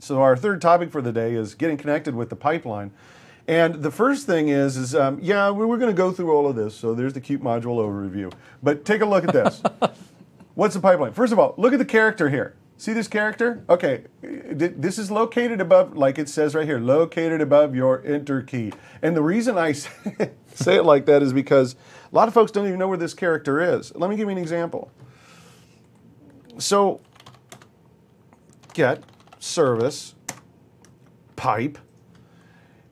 So our third topic for the day is getting connected with the pipeline. And the first thing is, is um, yeah, we- we're going to go through all of this. So there's the cute module overview. But take a look at this. What's the pipeline? First of all, look at the character here. See this character? Okay, this is located above, like it says right here, located above your enter key. And the reason I say say it like that is because a lot of folks don't even know where this character is. Let me give you an example. So, get service pipe.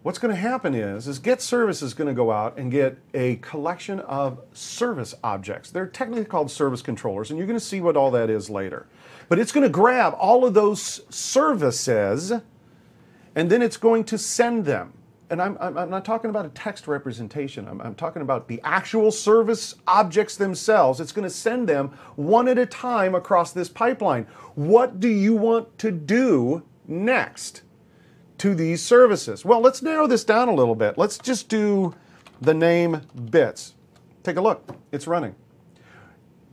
What's going to happen is, is get service is going to go out and get a collection of service objects. They're technically called service controllers, and you're going to see what all that is later. But it's going to grab all of those services, and then it's going to send them. And I'm, I'm, not talking about a text representation. I'm, I'm talking about the actual service objects themselves. It's going to send them one at a time across this pipeline. What do you want to do next? to these services? Well, let's narrow this down a little bit. Let's just do the name bits. Take a look, it's running.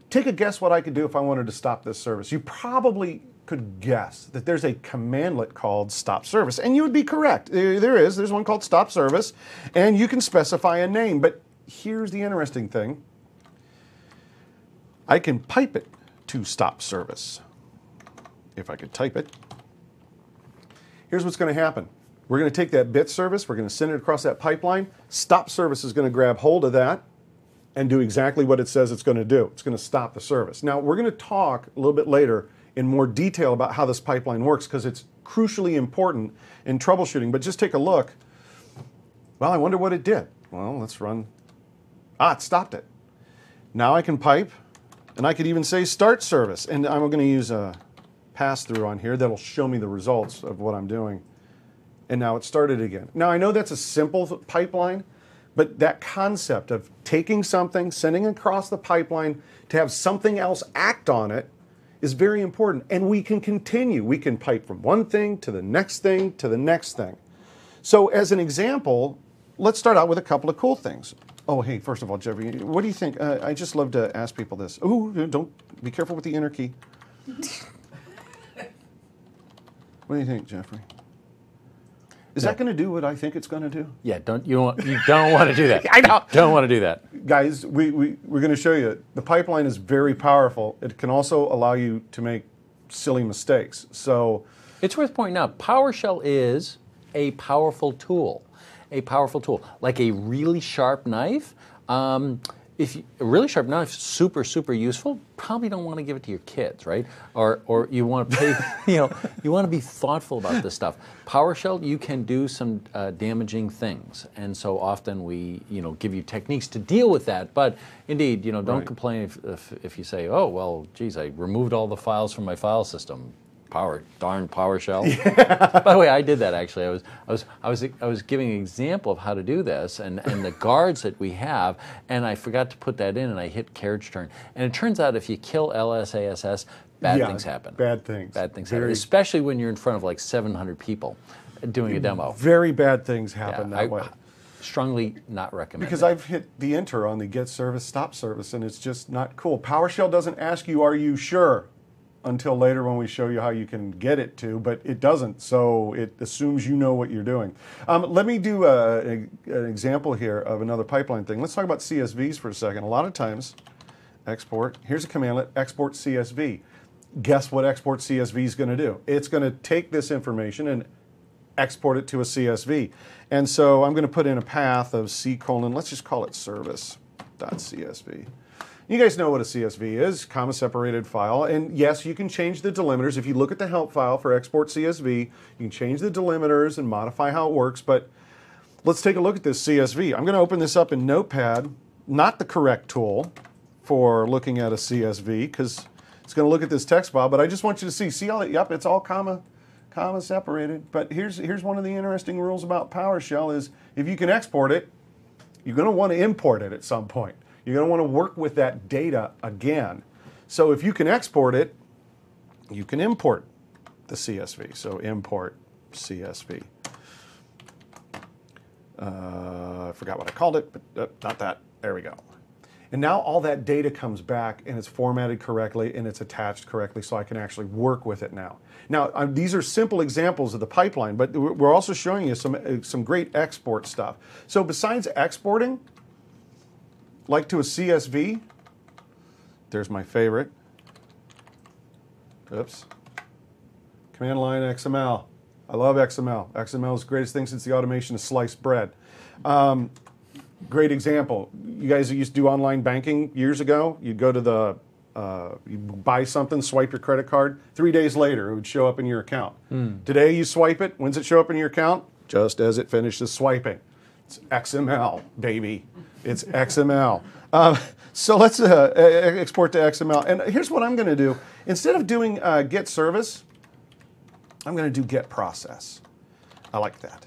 Take a guess what I could do if I wanted to stop this service. You probably could guess that there's a commandlet called stop service, and you would be correct. There is, there's one called stop service, and you can specify a name. But here's the interesting thing I can pipe it to stop service. If I could type it, here's what's going to happen. We're going to take that bit service, we're going to send it across that pipeline. Stop service is going to grab hold of that and do exactly what it says it's going to do. It's going to stop the service. Now, we're going to talk a little bit later in more detail about how this pipeline works because it's crucially important in troubleshooting. But just take a look. Well, I wonder what it did. Well, let's run. Ah, it stopped it. Now I can pipe, and I could even say start service. And I'm going to use a pass through on here that'll show me the results of what I'm doing. And now it started again. Now I know that's a simple pipeline, but that concept of taking something, sending across the pipeline to have something else act on it is very important. And we can continue. We can pipe from one thing to the next thing to the next thing. So, as an example, let's start out with a couple of cool things. Oh, hey, first of all, Jeffrey, what do you think? Uh, I just love to ask people this. Oh, don't be careful with the inner key. What do you think, Jeffrey? Is that going to do what I think it's going to do? Yeah, don't you want you don't want to do that. I know. Don't want to do that. Guys, we, we, we're going to show you the pipeline is very powerful. It can also allow you to make silly mistakes. So, It's worth pointing out PowerShell is a powerful tool, a powerful tool, like a really sharp knife. Um, if you, a really sharp knife, super super useful. Probably don't want to give it to your kids, right? Or or you want to pay, you know, you want to be thoughtful about this stuff. PowerShell, you can do some uh, damaging things, and so often we, you know, give you techniques to deal with that. But indeed, you know, don't Right. complain if, if if you say, oh well, geez, I removed all the files from my file system. Power, darn PowerShell. By the way, I did that actually. I was, I was, I was, I was giving an example of how to do this, and, and the guards that we have, and I forgot to put that in, and I hit carriage turn, and it turns out if you kill LSASS, bad Yeah, things happen. bad things. Bad things Very- happen, especially when you're in front of like 700 people doing a demo. very bad things Yeah, happen that I way. strongly not recommend. Because it. I've hit the enter on the get service, stop service, and it's just not cool. PowerShell doesn't ask you, are you sure? Until later when we show you how you can get it to, but it doesn't, so it assumes you know what you're doing. Um, let me do a, a- an example here of another pipeline thing. Let's talk about CSVs for a second. A lot of times, export, here's a commandlet, export CSV. Guess what export CSV is going to do? It's going to take this information and export it to a CSV. And so I'm going to put in a path of C colon, let's just call it service.csv. You guys know what a CSV is, comma separated file. And yes, you can change the delimiters. If you look at the help file for export CSV, you can change the delimiters and modify how it works. But let's take a look at this CSV. I'm going to open this up in Notepad, not the correct tool for looking at a CSV because it's going to look at this text file. But I just want you to see, see how, it- yep, it's all comma, comma separated. But here's, here's one of the interesting rules about PowerShell is if you can export it, you're going to want to import it at some point. You're going to want to work with that data again. So if you can export it, you can import the CSV. So import CSV. Uh, I forgot what I called it, but uh, not that. There we go. And now all that data comes back and it's formatted correctly and it's attached correctly so I can actually work with it now. Now, um, these are simple examples of the pipeline, but we're also showing you some, uh, some great export stuff. So besides exporting, like to a CSV, there's my favorite. Oops. Command line XML. I love XML. XML is the greatest thing since the automation of sliced bread. Um, great example. You guys used to do online banking years ago. You'd go to the, uh, you buy something, swipe your credit card. Three days later, it would show up in your account. Today, you swipe it. When's it show up in your account? Just as it finishes swiping. It's XML, baby. It's XML. Um, so let's uh, export to XML. And here's what I'm going to do. Instead of doing uh, get service, I'm going to do get process. I like that.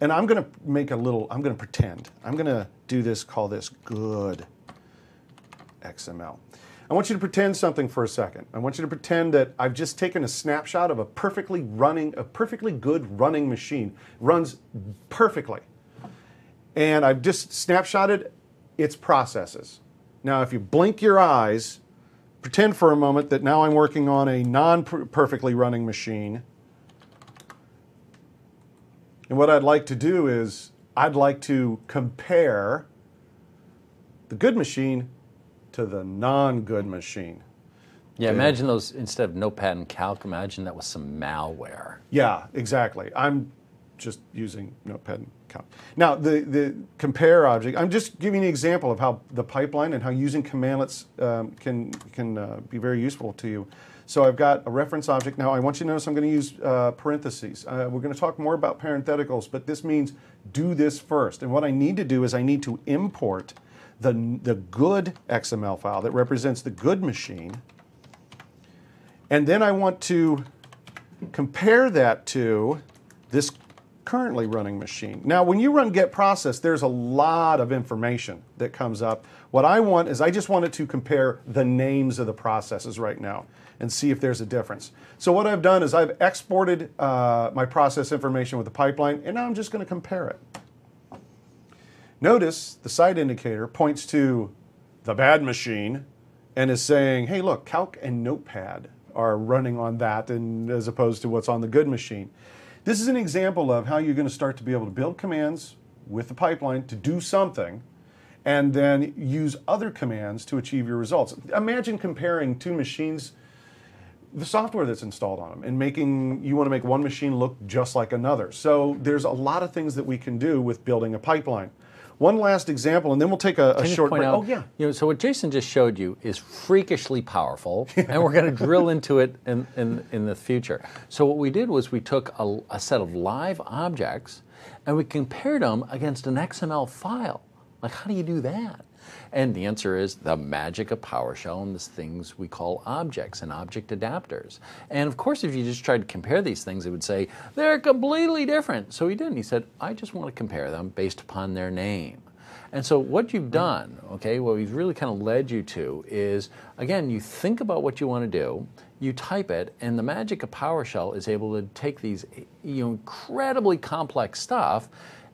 And I'm going to make a little, I'm going to pretend. I'm going to do this, call this good XML. I want you to pretend something for a second. I want you to pretend that I've just taken a snapshot of a perfectly running, a perfectly good running machine. Runs perfectly. And I've just snapshotted its processes. Now, if you blink your eyes, pretend for a moment that now I'm working on a non perfectly running machine. And what I'd like to do is, I'd like to compare the good machine to the non good machine. Yeah, imagine those instead of Notepad and Calc. Imagine that was some malware. Yeah, exactly. I'm just using Notepad and Calc. Now, the, the compare object, I'm just giving you an example of how the pipeline and how using commandlets um, can, can uh, be very useful to you. So I've got a reference object. Now, I want you to notice I'm going to use uh, parentheses. Uh, we're going to talk more about parentheticals, but this means do this first. And what I need to do is I need to import the, the good XML file that represents the good machine. And then I want to compare that to this currently running machine. Now, when you run get process, there's a lot of information that comes up. What I want is I just wanted to compare the names of the processes right now and see if there's a difference. So what I've done is I've exported uh, my process information with the pipeline, and now I'm just going to compare it. Notice the side indicator points to the bad machine and is saying, hey, look, Calc and Notepad are running on that and as opposed to what's on the good machine. This is an example of how you're going to start to be able to build commands with the pipeline to do something and then use other commands to achieve your results. Imagine comparing two machines the software that's installed on them and making you want to make one machine look just like another. So there's a lot of things that we can do with building a pipeline. One last example, and then we'll take a, a short break. out, oh yeah, You know, so what Jason just showed you is freakishly powerful, and we're going to drill into it in, in, in the future. So what we did was we took a, a set of live objects, and we compared them against an XML file. Like, how do you do that? And the answer is the magic of PowerShell and the things we call objects and object adapters. And of course, if you just tried to compare these things, it would say they're completely different. So he didn't. He said, I just want to compare them based upon their name. And so what you've done, okay, what we've really kind of led you to is, again, you think about what you want to do, you type it, and the magic of PowerShell is able to take these you know, incredibly complex stuff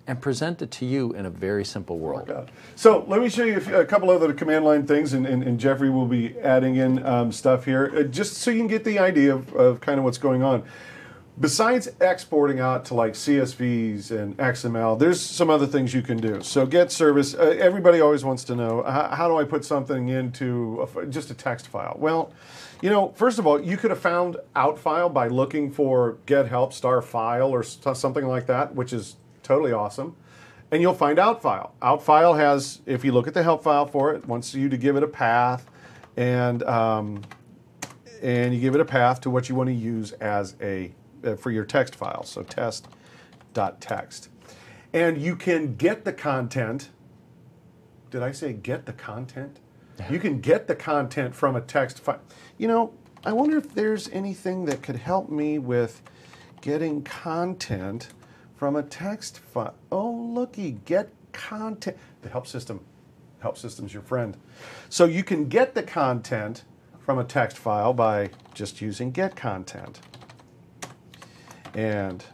and present it to you in a very simple world. Yeah. So let me show you a couple other command line things, and, and, and Jeffrey will be adding in um, stuff here, uh, just so you can get the idea of, of kind of what's going on. Besides exporting out to like CSVs and XML, there's some other things you can do. So get service. Uh, everybody always wants to know how, how do I put something into a just a text file? Well, you know, first of all, you could have found out file by looking for get help star file or something like that, which is totally awesome. And you'll find out file. Out file has, if you look at the help file for it, wants you to give it a path, and um, and you give it a path to what you want to use as a uh, for your text file. So test.text, and you can get the content. Did I say get the content? You can get the content from a text file. You know, I wonder if there's anything that could help me with getting content from a text file. Oh, looky, get content. The help system, help system's your friend. So you can get the content from a text file by just using get content. And,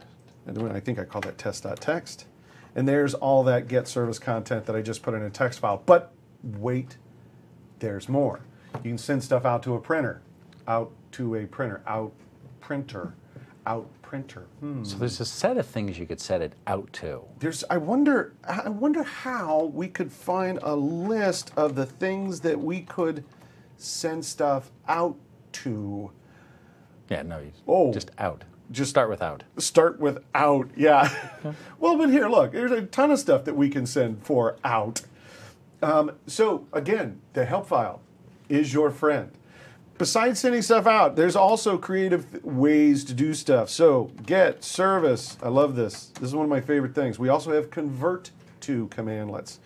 I think I call that test.text. And there's all that get service content that I just put in a text file. But wait There's more. You can send stuff out to a printer, out to a printer, out printer, out printer. Hmm. So there's a set of things you could set it out to. There's. I wonder. I wonder how we could find a list of the things that we could send stuff out to. Yeah, no, you Oh. just out. Just- start with out. Start with out. Yeah. well, but here, look. There's a ton of stuff that we can send for out. Um, so again, the help file is your friend. Besides sending stuff out, there's also creative ways to do stuff. So get service. I love this. This is one of my favorite things. We also have convert to commandlets.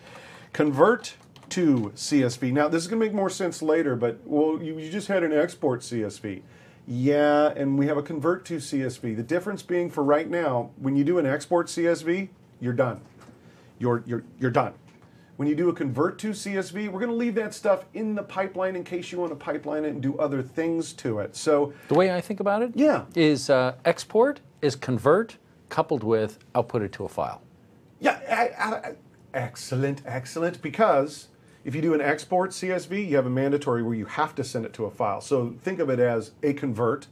Convert to CSV. Now this is going to make more sense later, but well, you, you just had an export CSV. Yeah, and we have a convert to CSV. The difference being for right now, when you do an export CSV, you're done. You're you're you're done. When you do a convert to CSV, we're going to leave that stuff in the pipeline in case you want to pipeline it and do other things to it. So, The way I think about it Yeah. is uh, export is convert coupled with output it to a file. yeah, I- I- excellent, excellent. Because if you do an export CSV, you have a mandatory where you have to send it to a file. So think of it as a convert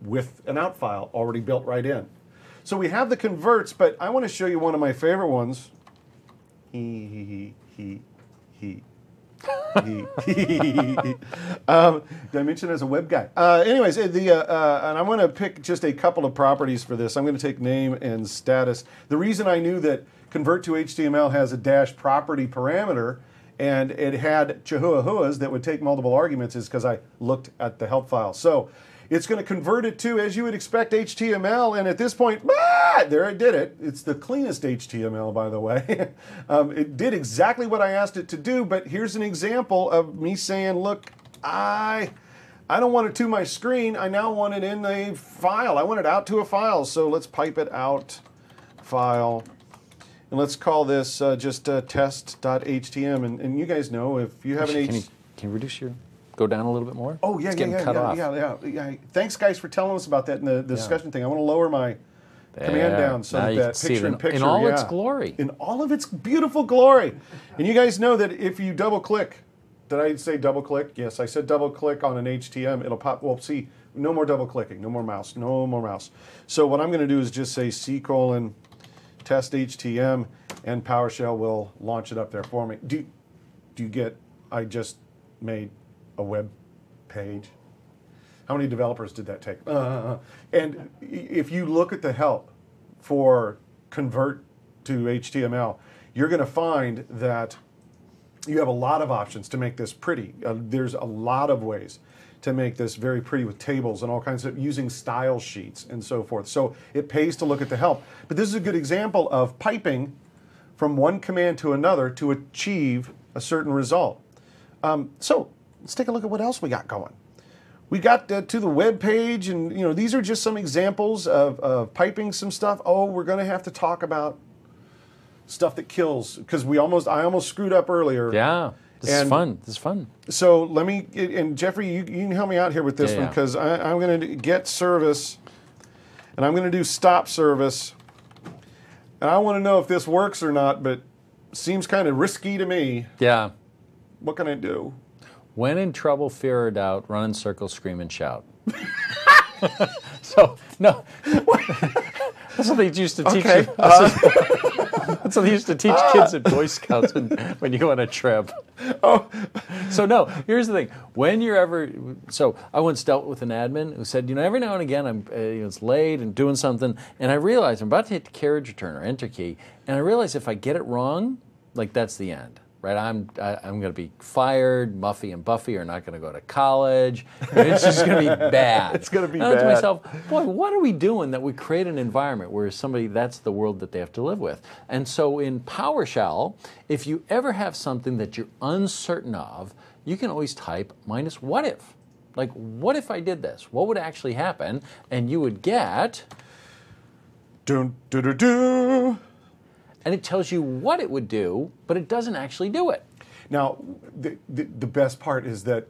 with an out file already built right in. So we have the converts, but I want to show you one of my favorite ones. He, he, he, he, he. um, did I mention as a web guy? Uh, anyways, the uh, uh, and I'm going to pick just a couple of properties for this. I'm going to take name and status. The reason I knew that convert to HTML has a dash property parameter and it had chihuahuas that would take multiple arguments is because I looked at the help file. So it's going to convert it to, as you would expect, HTML. And at this point, ah, there I did it. It's the cleanest HTML, by the way. um, it did exactly what I asked it to do. But here's an example of me saying, look, I. I don't want it to my screen. I now want it in a file. I want it out to a file. So let's pipe it out file. And let's call this uh, just uh, test.htm. And, and you guys know if you have an Can you, can you reduce your, go down a little bit more? Oh yeah, it's yeah, yeah, yeah, yeah, yeah, yeah. Thanks, guys, for telling us about that in the, the discussion thing. I want to lower my command down so Now that that can see it picture in in- picture in all its glory. in all of its beautiful glory. And you guys know that if you double click, did I say double click? Yes, I said double click on an HTM. It'll pop. Well, see, no more double clicking, no more mouse, no more mouse. So what I'm going to do is just say C colon test HTM, and PowerShell will launch it up there for me. Do do you get? I just made a web page. How many developers did that take? Uh, and if you look at the help for convert to HTML, you're going to find that you have a lot of options to make this pretty. Uh, there's a lot of ways to make this very pretty with tables and all kinds of using style sheets and so forth. So it pays to look at the help. But this is a good example of piping from one command to another to achieve a certain result. Um, so let's take a look at what else we got going. We got uh, to the web page, and you know these are just some examples of, of piping some stuff. Oh, we're going to have to talk about stuff that kills because we almost I almost screwed up earlier. Yeah. This is fun. This is fun. So let me and Jeffrey, you, you can help me out here with this Yeah, one yeah. because I'm going to get service, and I'm going to do stop service, and I want to know if this works or not. But seems kind of risky to me. Yeah. What can I do? When in trouble, fear or doubt, run in circles, scream and shout. so no, that's what they used to teach. Okay, you. That's, what, that's what they used to teach kids at Boy Scouts when, when you go on a trip. Oh, So no, here's the thing. When you're ever so, I once dealt with an admin who said, you know, every now and again I'm uh, you know, it's late and doing something, and I realize I'm about to hit the carriage return or enter key, and I realize if I get it wrong, like that's the end. Right, I'm I, I'm going to be fired. Muffy and Buffy are not going to go to college. it's just going to be bad. It's gonna be And I thought to myself, boy, what are we doing that we create an environment where somebody that's the world that they have to live with? And so in PowerShell, if you ever have something that you're uncertain of, you can always type minus what if. Like, what if I did this? What would actually happen? And you would get, dun, dun, dun, dun. And it tells you what it would do, but it doesn't actually do it. Now, the, the, the best part is that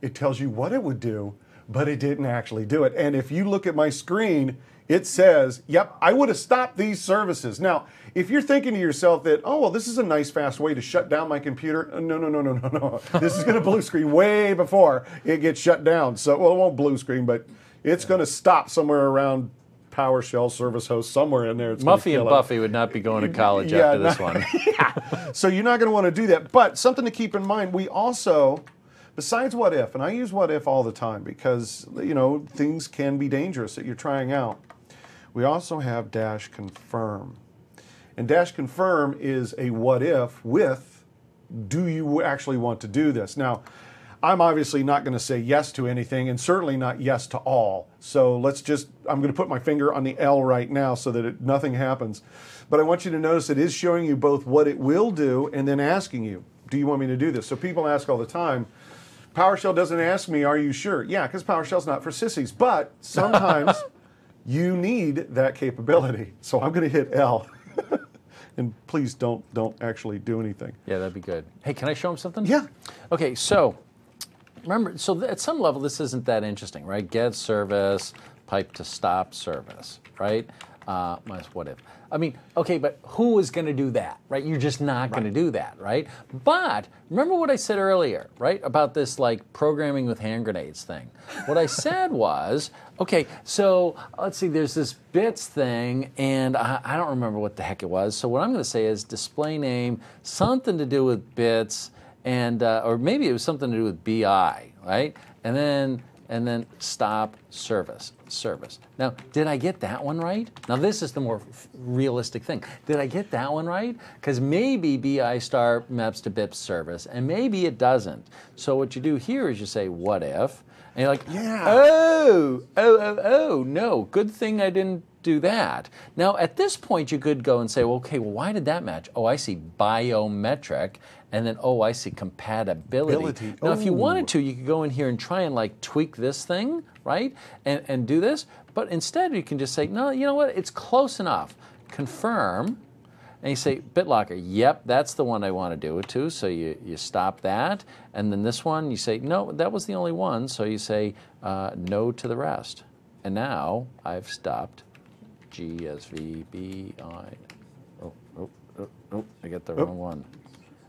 it tells you what it would do, but it didn't actually do it. And if you look at my screen, it says, yep, I would have stopped these services. Now, if you're thinking to yourself that, oh, well, this is a nice, fast way to shut down my computer, uh, no, no, no, no, no, no. this is going to blue screen way before it gets shut down. So, well, it won't blue screen, but it's going to stop somewhere around PowerShell service host somewhere in there. It's Muffy and it. Buffy would not be going to college Yeah, after this no- one. So you're not going to want to do that. But something to keep in mind, we also, besides what if, and I use what if all the time because, you know, things can be dangerous that you're trying out. We also have dash confirm. And dash confirm is a what if with do you actually want to do this? Now, I'm obviously not going to say yes to anything and certainly not yes to all. So let's just, I'm going to put my finger on the L right now so that it, nothing happens. But I want you to notice it is showing you both what it will do and then asking you, do you want me to do this? So people ask all the time, PowerShell doesn't ask me, are you sure? Yeah, because PowerShell's not for sissies. But sometimes you need that capability. So I'm going to hit L. and please don't don't actually do anything. yeah, that'd be good. Hey, can I show him something? Yeah. Okay, so remember, so at some level, this isn't that interesting, right? Get service, pipe to stop service, right? Uh, minus what if. I mean, okay, but who is going to do that, right? You're just not going to do that, right? But remember what I said earlier, right, about this like programming with hand grenades thing. What I said was, okay, so let's see, there's this bits thing, and I, I don't remember what the heck it was. So what I'm going to say is display name, something to do with bits and uh, or maybe it was something to do with BI, right? And then and then stop service service. Now, did I get that one right? Now this is the more realistic thing. Did I get that one right? Because maybe BI star maps to BIP service, and maybe it doesn't. So what you do here is you say what if, and you're like, Yeah. oh, oh, oh, oh, no, good thing I didn't do that. Now, at this point, you could go and say, well, okay, well, why did that match? Oh, I see biometric, and then, oh, I see compatibility. Ability. Now, if you wanted to, you could go in here and try and like tweak this thing, right? And, and do this. But instead, you can just say, no, you know what? It's close enough. Confirm. And you say, BitLocker, yep, that's the one I want to do it to. So you, you stop that. And then this one, you say, no, that was the only one. So you say, uh, no to the rest. And now I've stopped GSVBI. Oh, oh, oh, oh, I got the wrong one.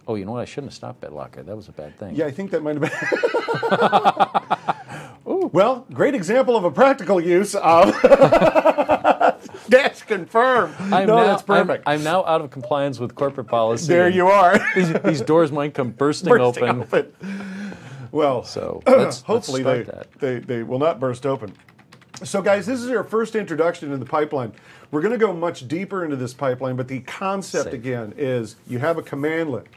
Oh, you know what? I shouldn't have stopped BitLocker. That was a bad thing. Yeah, I think that might have been. well, great example of a practical use of dash confirm. I'm no, now, that's perfect. I'm, I'm now out of compliance with corporate policy. there you are. These, these doors might come bursting, Bursting open. open. Well, So let's, hopefully let's they, that. they, they will not burst open. So, guys, this is our first introduction to the pipeline. We're going to go much deeper into this pipeline, but the concept Safe. again is you have a commandlet.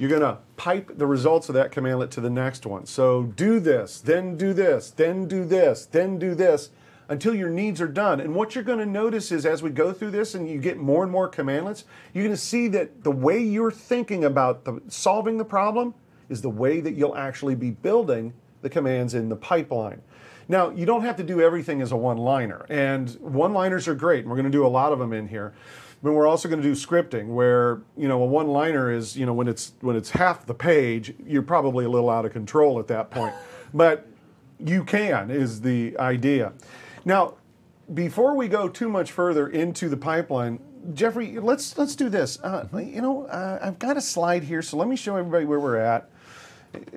You're going to pipe the results of that commandlet to the next one. So, do this, then do this, then do this, then do this until your needs are done. And what you're going to notice is as we go through this and you get more and more commandlets, you're going to see that the way you're thinking about the, solving the problem is the way that you'll actually be building the commands in the pipeline. Now, you don't have to do everything as a one liner, and one liners are great, and we're going to do a lot of them in here. But we're also going to do scripting, where you know a one liner is you know when it's when it's half the page, you're probably a little out of control at that point. but you can is the idea. Now, before we go too much further into the pipeline, Jeffrey, let's let's do this. Uh, you know, uh, I've got a slide here, so let me show everybody where we're at.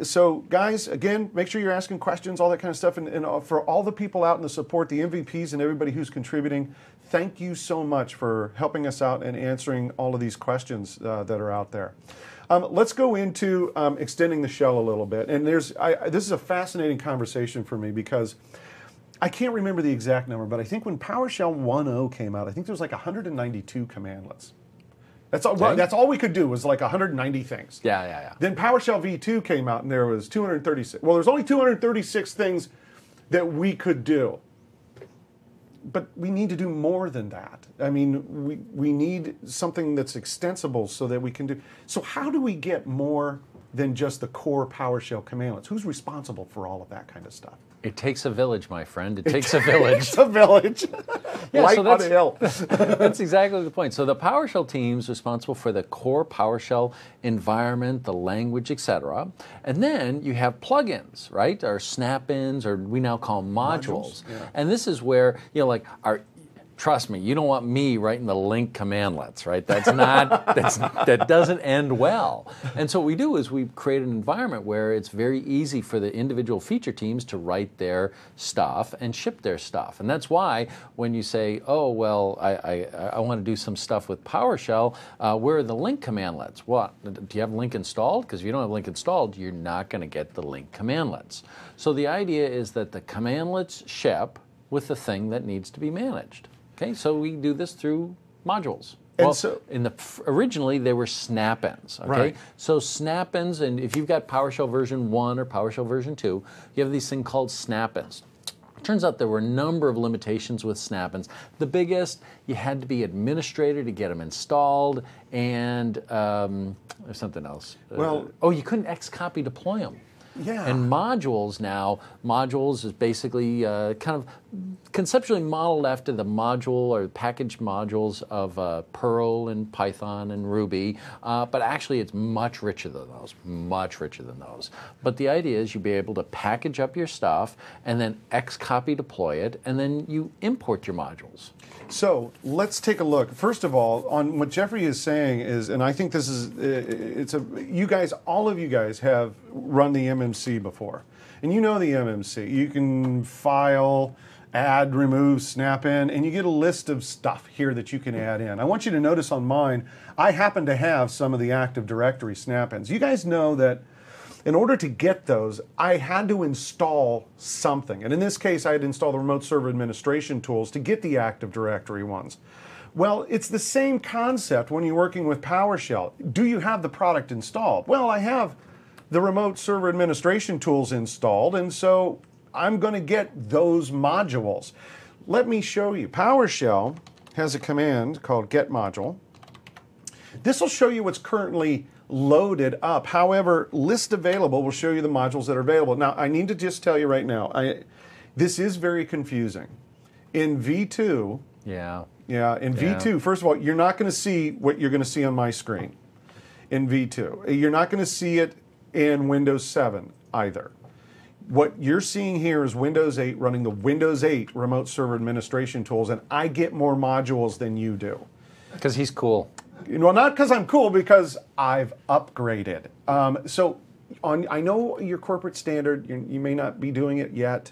So, guys, again, make sure you're asking questions, all that kind of stuff, and, and uh, for all the people out in the support, the MVPs, and everybody who's contributing, thank you so much for helping us out and answering all of these questions uh, that are out there. Um, let's go into um, extending the shell a little bit, and there's I- this is a fascinating conversation for me because. I can't remember the exact number, but I think when PowerShell 1.0 came out, I think there was like 192 commandlets. That's all. Okay. That's all we could do was like 190 things. Yeah, yeah, yeah. Then PowerShell v2 came out, and there was 236. Well, there's only 236 things that we could do, but we need to do more than that. I mean, we we need something that's extensible so that we can do. So how do we get more than just the core PowerShell commandlets? Who's responsible for all of that kind of stuff? It takes a village, my friend. It takes a village. A village. Yeah, Light so on that's- a hill. That's exactly the point. So the PowerShell team's responsible for the core PowerShell environment, the language, etc. And then you have plugins, right? Or snap-ins, or we now call them modules. Modules, yeah. And this is where you know, like our. Trust me, you don't want me writing the Lync commandlets, right? That's not that's that doesn't end well. And so what we do is we create an environment where it's very easy for the individual feature teams to write their stuff and ship their stuff. And that's why when you say, "Oh, well, I I, I want to do some stuff with PowerShell," uh, where are the Lync commandlets? What do you have Lync installed? Because if you don't have Lync installed, you're not going to get the Lync commandlets. So the idea is that the commandlets ship with the thing that needs to be managed. Okay, so we do this through modules. And well, so- in the originally they were snap-ins. Okay, Right. so snap-ins, and if you've got PowerShell version one or PowerShell version two, you have these thing called snap-ins. Turns out there were a number of limitations with snap-ins. The biggest, you had to be administrator to get them installed, and um, there's something else. Uh, Well- oh, you couldn't X-copy deploy them. Yeah. And modules now, modules is basically uh, kind of conceptually modeled after the module or package modules of uh, Perl and Python and Ruby, uh, but actually it's much richer than those, much richer than those. But the idea is you'd be able to package up your stuff and then Xcopy deploy it, and then you import your modules. So let's take a look. First of all, on what Jeffrey is saying is, and I think this is, it's a, you guys, all of you guys have run the MMC before. And you know the MMC. You can file, add, remove, snap in, and you get a list of stuff here that you can add in. I want you to notice on mine, I happen to have some of the Active Directory snap ins. You guys know that in order to get those, I had to install something. And in this case, I had to install the remote server administration tools to get the Active Directory ones. Well, it's the same concept when you're working with PowerShell. Do you have the product installed? Well, I have the remote server administration tools installed, and so I'm going to get those modules. Let me show you. PowerShell has a command called get module. This will show you what's currently loaded up. However, list available will show you the modules that are available. Now, I need to just tell you right now, I, this is very confusing. In V2, Yeah. yeah, in Yeah. V2, first of all, you're not going to see what you're going to see on my screen in V2. You're not going to see it in Windows 7 either. What you're seeing here is Windows 8 running the Windows 8 remote server administration tools, and I get more modules than you do. Because he's cool. Well, not because I'm cool, because I've upgraded. Um, so, on I know your corporate standard, you, you may not be doing it yet,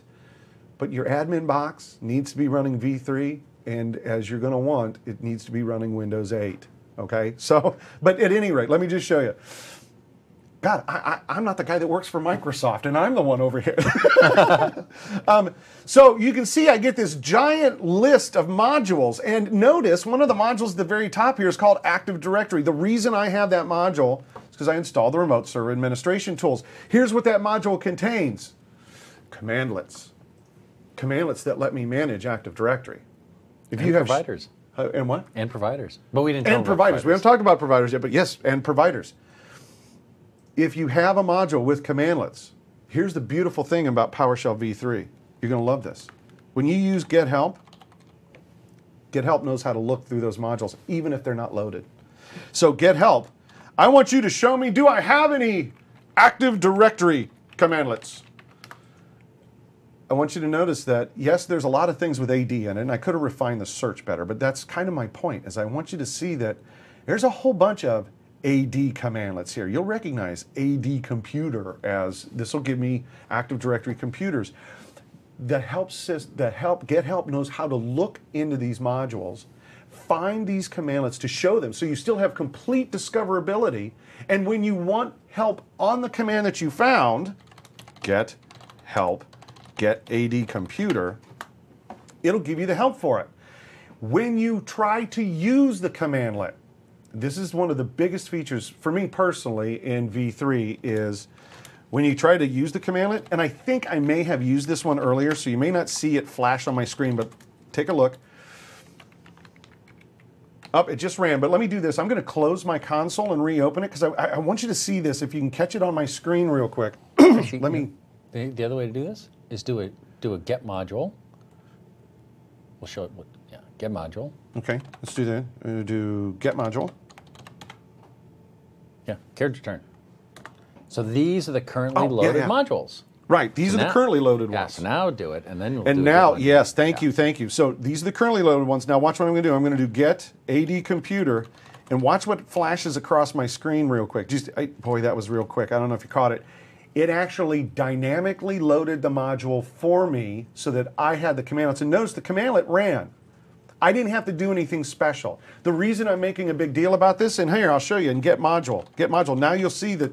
but your admin box needs to be running V3, and as you're going to want, it needs to be running Windows 8. Okay, so, but at any rate, let me just show you. God, I, I, I'm not the guy that works for Microsoft, and I'm the one over here. um, so you can see I get this giant list of modules, and notice one of the modules at the very top here is called Active Directory. The reason I have that module is because I installed the remote server administration tools. Here's what that module contains: commandlets, commandlets that let me manage Active Directory. If And providers. uh, and what? And providers. But we didn't and about providers. We haven't talked about providers yet, but yes, and providers. If you have a module with commandlets, here's the beautiful thing about PowerShell v3. You're going to love this. When you use Get Help, Get Help knows how to look through those modules, even if they're not loaded. So Get Help, I want you to show me, do I have any Active Directory commandlets? I want you to notice that yes, there's a lot of things with AD in it, and I could have refined the search better, but that's kind of my point. Is I want you to see that there's a whole bunch of AD commandlets here. You'll recognize AD computer as this will give me Active Directory computers. The help the help get help knows how to look into these modules, find these commandlets to show them, so you still have complete discoverability. And when you want help on the command that you found, get help get AD computer, it'll give you the help for it. When you try to use the commandlet, this is one of the biggest features for me personally in V3 is when you try to use the commandlet, and I think I may have used this one earlier, so you may not see it flash on my screen, but take a look. Up, it just ran, but let me do this. I'm going to close my console and reopen it because I, I want you to see this. If you can catch it on my screen real quick. let me. The, the other way to do this? is do a do a get module. We'll show it. What, get module. Okay, let's do that. Uh, do get module. Yeah, character turn. So these are the currently Oh, loaded yeah. modules. Right, these So are the currently loaded Yeah, ones. so now do it, and then we'll And now, yes, thank Yeah. you, thank you. So these are the currently loaded ones. Now watch what I'm going to do. I'm going to do get AD computer, and watch what flashes across my screen real quick. Just I, boy, that was real quick. I don't know if you caught it. It actually dynamically loaded the module for me so that I had the commandlets. And notice the commandlet ran. I didn't have to do anything special. The reason I'm making a big deal about this, and here I'll show you in Get Module. Get Module. Now you'll see that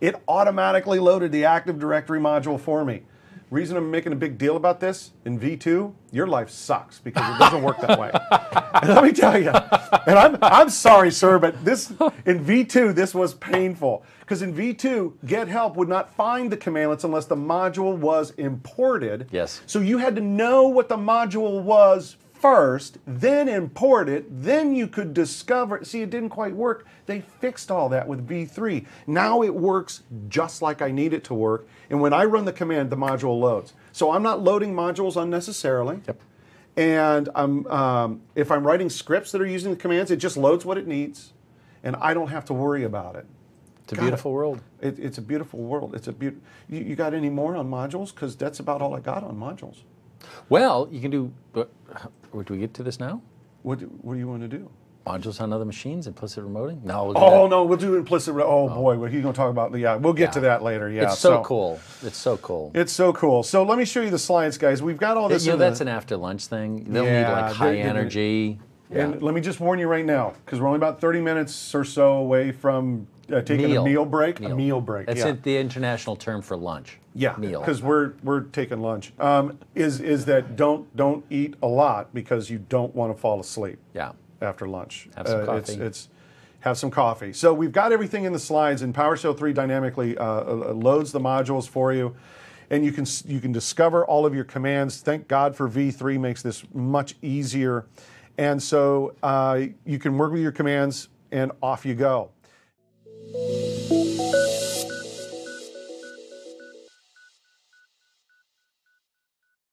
it automatically loaded the Active Directory module for me. Reason I'm making a big deal about this in V2, your life sucks because it doesn't work that way. And let me tell you, and I'm, I'm sorry, sir, but this in V2 this was painful because in V2 Get Help would not find the commandlets unless the module was imported. Yes. So you had to know what the module was first, then import it, then you could discover it. See, it didn't quite work. They fixed all that with V3. Now it works just like I need it to work. And when I run the command, the module loads. So I'm not loading modules unnecessarily. Yep. And I'm, um, if I'm writing scripts that are using the commands, it just loads what it needs. And I don't have to worry about it. It's a God, beautiful world. It, it's a beautiful world. It's a beaut. You, you got any more on modules? Because that's about all I got on modules. Well, you can do. Do we get to this now? What do, what do you want to do? Modules on other machines, implicit remoting. No, we'll Oh that. no, we'll do implicit. re- Oh, boy, what are you going to talk about? Yeah, we'll get to that later. Yeah, it's so, cool. It's so cool. It's so cool. So let me show you the slides, guys. We've got all this. you know, in the- that's an after lunch thing. They'll need like high they- they- energy. Yeah. And let me just warn you right now, because we're only about 30 minutes or so away from uh, taking a meal break. A meal break. That's yeah. it, the international term for lunch. Yeah, Meal. because we're we're taking lunch. Um, is is that don't don't eat a lot because you don't want to fall asleep. Yeah. after lunch. Have some Uh, coffee. it's have some coffee. So we've got everything in the slides, and PowerShell 3 dynamically uh, uh, loads the modules for you, and you can you can discover all of your commands. Thank God for V3 makes this much easier, and so uh, you can work with your commands, and off you go.